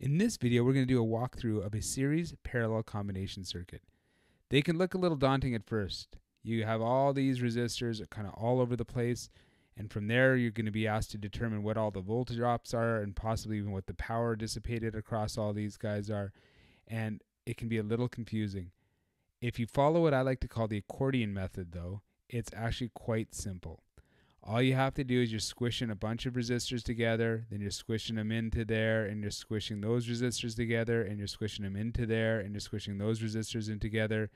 In this video, we're going to do a walkthrough of a series parallel combination circuit. They can look a little daunting at first. You have all these resistors kind of all over the place, and from there you're going to be asked to determine what all the voltage drops are and possibly even what the power dissipated across all these guys are, and it can be a little confusing. If you follow what I like to call the accordion method though, it's actually quite simple. All you have to do is you're squishing a bunch of resistors together, then you're squishing them into there, and you're squishing those resistors together, and you're squishing them into there, and you're squishing those resistors in together,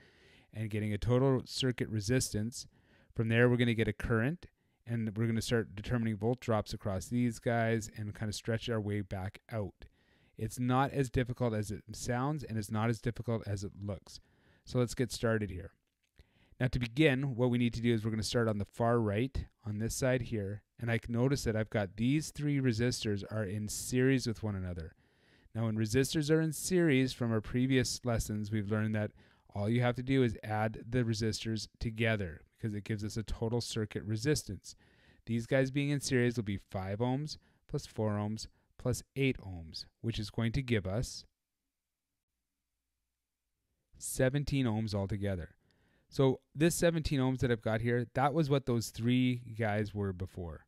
and getting a total circuit resistance. From there, we're going to get a current, and we're going to start determining volt drops across these guys and kind of stretch our way back out. It's not as difficult as it sounds, and it's not as difficult as it looks. So let's get started here. Now to begin, what we need to do is we're going to start on the far right on this side here. And I can notice that I've got these three resistors are in series with one another. Now when resistors are in series from our previous lessons, we've learned that all you have to do is add the resistors together because it gives us a total circuit resistance. These guys being in series will be 5 ohms plus 4 ohms plus 8 ohms, which is going to give us 17 ohms altogether. So this 17 ohms that I've got here, that was what those three guys were before.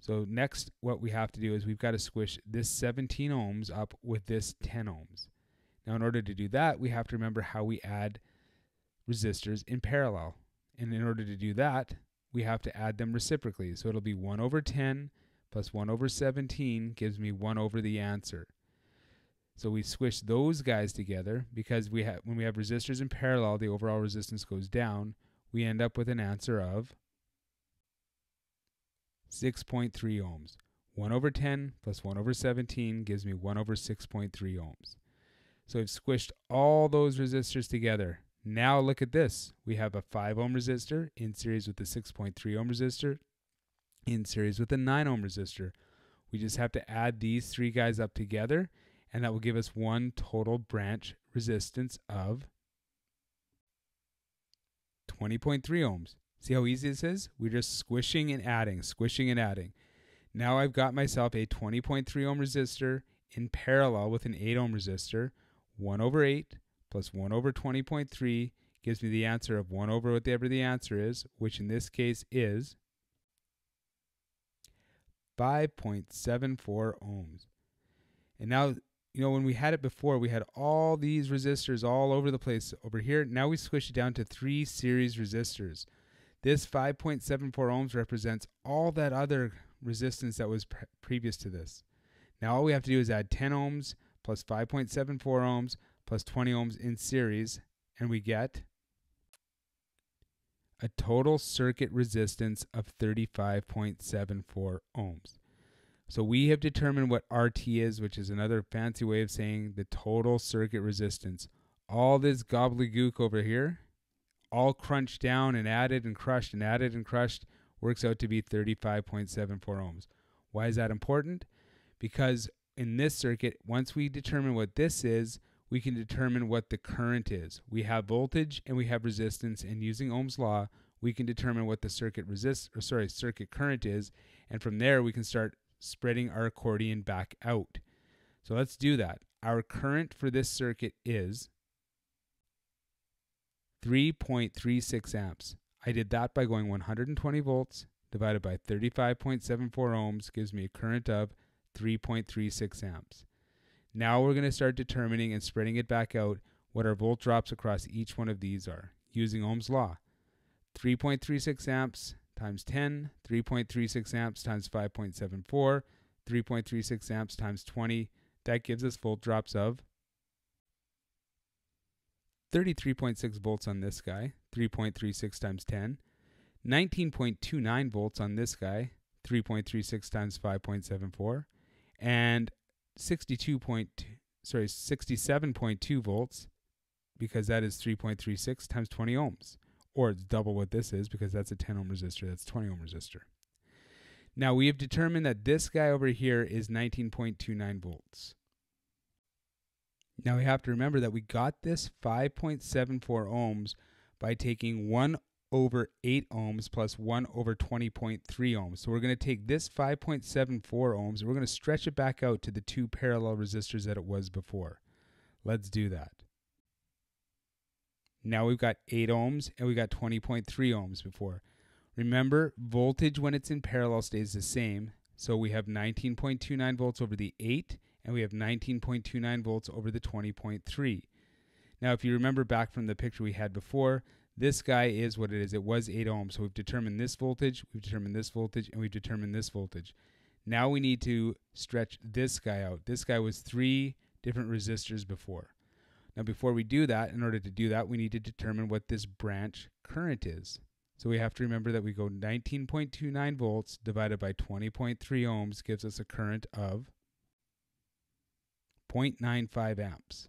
So next what we have to do is we've got to squish this 17 ohms up with this 10 ohms. Now in order to do that, we have to remember how we add resistors in parallel. And in order to do that, we have to add them reciprocally. So it'll be 1 over 10 plus 1 over 17 gives me 1 over the answer. So we squish those guys together because we have when we have resistors in parallel, the overall resistance goes down. We end up with an answer of 6.3 ohms. 1 over 10 plus 1 over 17 gives me 1 over 6.3 ohms. So I've squished all those resistors together. Now look at this. We have a 5 ohm resistor in series with the 6.3 ohm resistor in series with a 9 ohm resistor. We just have to add these three guys up together and that will give us one total branch resistance of 20.3 ohms. See how easy this is? We're just squishing and adding, squishing and adding. Now I've got myself a 20.3 ohm resistor in parallel with an 8 ohm resistor. 1 over 8 plus 1 over 20.3 gives me the answer of 1 over whatever the answer is, which in this case is 5.74 ohms. And now you know, when we had it before, we had all these resistors all over the place over here. Now we squish it down to three series resistors. This 5.74 ohms represents all that other resistance that was pre previous to this. Now all we have to do is add 10 ohms plus 5.74 ohms plus 20 ohms in series, and we get a total circuit resistance of 35.74 ohms. So we have determined what RT is, which is another fancy way of saying the total circuit resistance. All this gobbledygook over here, all crunched down and added and crushed and added and crushed, works out to be 35.74 ohms. Why is that important? Because in this circuit, once we determine what this is, we can determine what the current is. We have voltage and we have resistance, and using Ohm's law, we can determine what the circuit resist or sorry, circuit current is, and from there we can start spreading our accordion back out. So let's do that. Our current for this circuit is 3.36 amps. I did that by going 120 volts divided by 35.74 ohms gives me a current of 3.36 amps. Now we're going to start determining and spreading it back out what our volt drops across each one of these are using Ohm's law. 3.36 amps times 10, 3.36 amps times 5.74, 3.36 amps times 20. That gives us volt drops of 33.6 volts on this guy, 3.36 times 10, 19.29 volts on this guy, 3.36 times 5.74, and 62. sorry, 67.2 volts because that is 3.36 times 20 ohms or it's double what this is because that's a 10 ohm resistor, that's 20 ohm resistor. Now we have determined that this guy over here is 19.29 volts. Now we have to remember that we got this 5.74 ohms by taking 1 over 8 ohms plus 1 over 20.3 ohms. So we're going to take this 5.74 ohms and we're going to stretch it back out to the two parallel resistors that it was before. Let's do that. Now we've got 8 ohms and we got 20.3 ohms before. Remember, voltage when it's in parallel stays the same. So we have 19.29 volts over the 8 and we have 19.29 volts over the 20.3. Now, if you remember back from the picture we had before, this guy is what it is. It was 8 ohms. So we've determined this voltage, we've determined this voltage, and we've determined this voltage. Now we need to stretch this guy out. This guy was three different resistors before. Now before we do that, in order to do that, we need to determine what this branch current is. So we have to remember that we go 19.29 volts divided by 20.3 ohms gives us a current of 0.95 amps.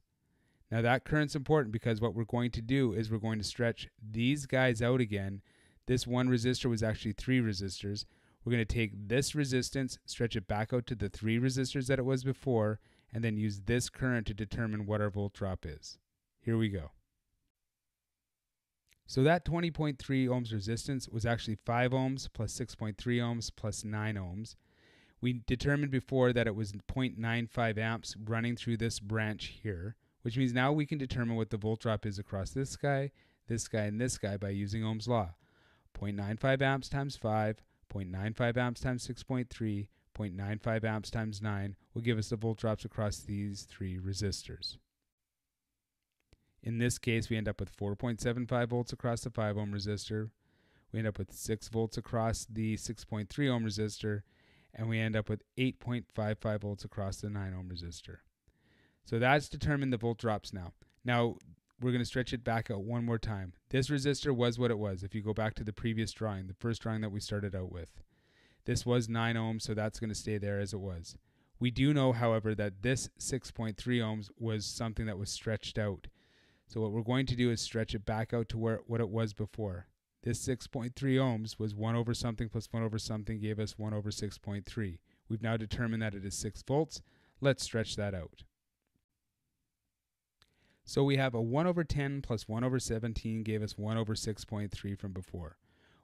Now that current's important because what we're going to do is we're going to stretch these guys out again. This one resistor was actually three resistors. We're going to take this resistance, stretch it back out to the three resistors that it was before, and then use this current to determine what our volt drop is. Here we go. So that 20.3 ohms resistance was actually 5 ohms plus 6.3 ohms plus 9 ohms. We determined before that it was 0.95 amps running through this branch here which means now we can determine what the volt drop is across this guy, this guy, and this guy by using Ohm's law. 0.95 amps times 5, 0.95 amps times 6.3, 0.95 amps times 9 will give us the volt drops across these three resistors. In this case, we end up with 4.75 volts across the 5 ohm resistor. We end up with 6 volts across the 6.3 ohm resistor. And we end up with 8.55 volts across the 9 ohm resistor. So that's determined the volt drops now. Now we're going to stretch it back out one more time. This resistor was what it was. If you go back to the previous drawing, the first drawing that we started out with, this was 9 ohms, so that's going to stay there as it was. We do know, however, that this 6.3 ohms was something that was stretched out. So what we're going to do is stretch it back out to where what it was before. This 6.3 ohms was 1 over something plus 1 over something gave us 1 over 6.3. We've now determined that it is 6 volts. Let's stretch that out. So we have a 1 over 10 plus 1 over 17 gave us 1 over 6.3 from before.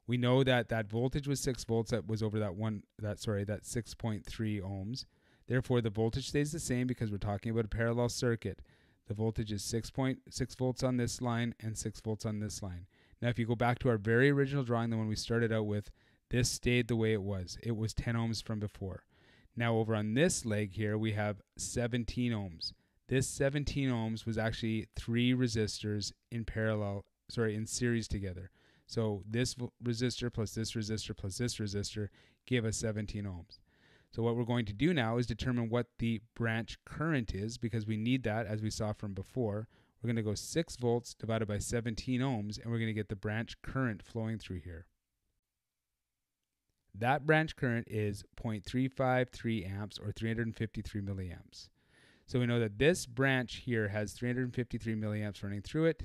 We know that that voltage was 6 volts that was over that one that sorry that 6.3 ohms. Therefore the voltage stays the same because we're talking about a parallel circuit. The voltage is 6.6 volts on this line and 6 volts on this line. Now if you go back to our very original drawing the one we started out with, this stayed the way it was. It was 10 ohms from before. Now over on this leg here we have 17 ohms. This 17 ohms was actually three resistors in parallel, sorry, in series together. So this resistor plus this resistor plus this resistor give us 17 ohms. So what we're going to do now is determine what the branch current is because we need that as we saw from before. We're going to go 6 volts divided by 17 ohms and we're going to get the branch current flowing through here. That branch current is 0.353 amps or 353 milliamps. So we know that this branch here has 353 milliamps running through it.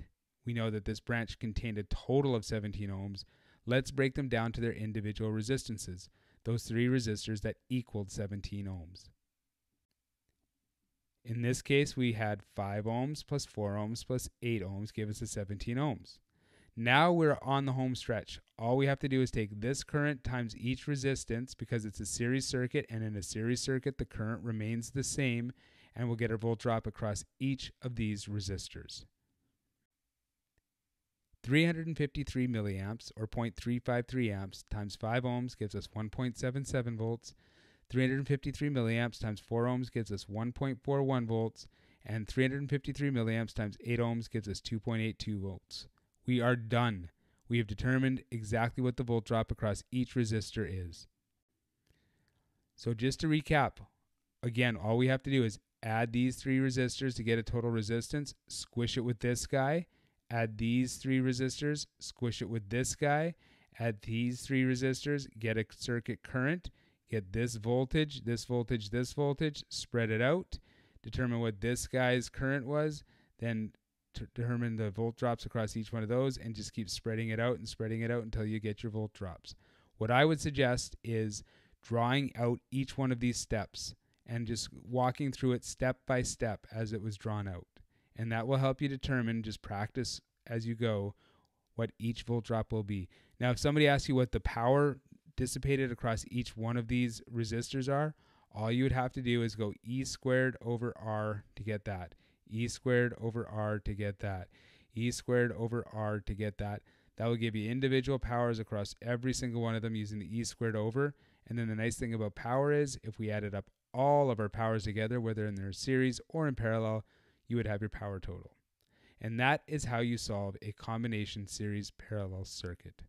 We know that this branch contained a total of 17 ohms. Let's break them down to their individual resistances, those three resistors that equaled 17 ohms. In this case, we had 5 ohms plus 4 ohms plus 8 ohms gave us a 17 ohms. Now we're on the home stretch. All we have to do is take this current times each resistance because it's a series circuit and in a series circuit the current remains the same and we'll get our volt drop across each of these resistors. 353 milliamps or 0.353 amps times 5 ohms gives us 1.77 volts. 353 milliamps times 4 ohms gives us 1.41 volts. And 353 milliamps times 8 ohms gives us 2.82 volts. We are done. We have determined exactly what the volt drop across each resistor is. So just to recap, again, all we have to do is add these three resistors to get a total resistance, squish it with this guy, add these three resistors, squish it with this guy, add these three resistors, get a circuit current, get this voltage, this voltage, this voltage, spread it out, determine what this guy's current was, then determine the volt drops across each one of those and just keep spreading it out and spreading it out until you get your volt drops. What I would suggest is drawing out each one of these steps and just walking through it step by step as it was drawn out. And that will help you determine, just practice as you go, what each volt drop will be. Now, if somebody asks you what the power dissipated across each one of these resistors are, all you would have to do is go E squared over R to get that. E squared over R to get that. E squared over R to get that. That will give you individual powers across every single one of them using the E squared over. And then the nice thing about power is if we added up all of our powers together, whether in their series or in parallel, you would have your power total. And that is how you solve a combination series parallel circuit.